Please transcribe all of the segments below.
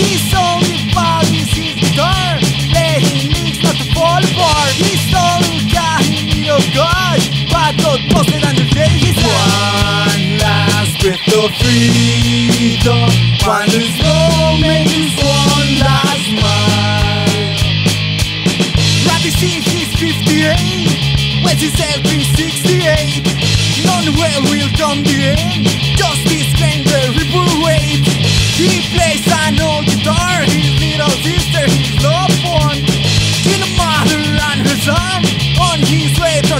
He's only his guitar. Playing licks not to fall apart. Only of God. But. One last breath of freedom. One one last he's 58 When he said 368 None well will come the end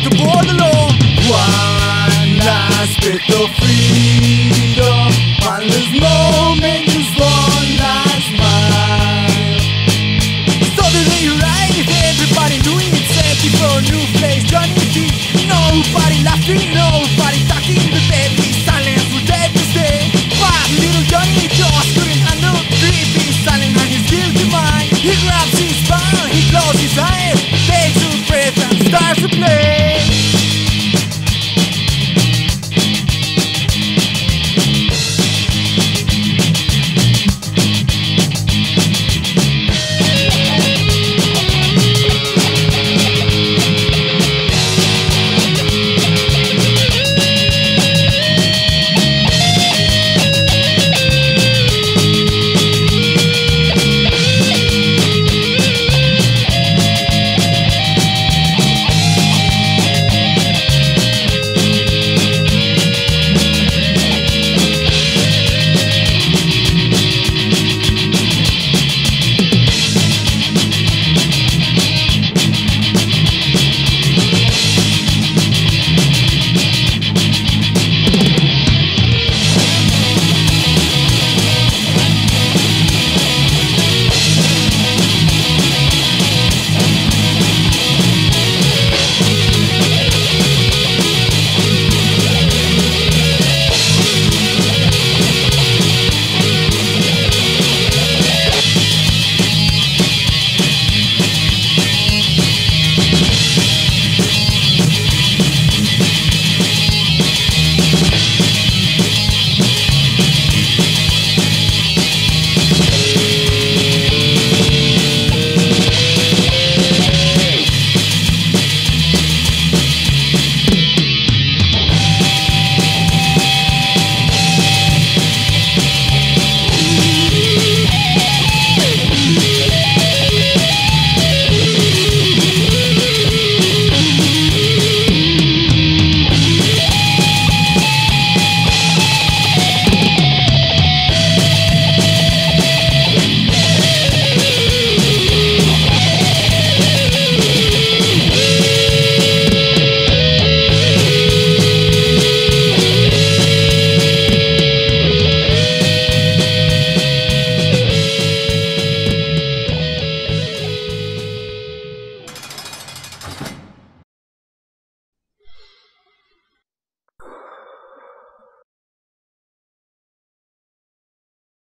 his way the alone One last bit of freedom. One last moment is one last smile. Suddenly right, everybody knew it Said before new place, Johnny D Nobody laughing, nobody talking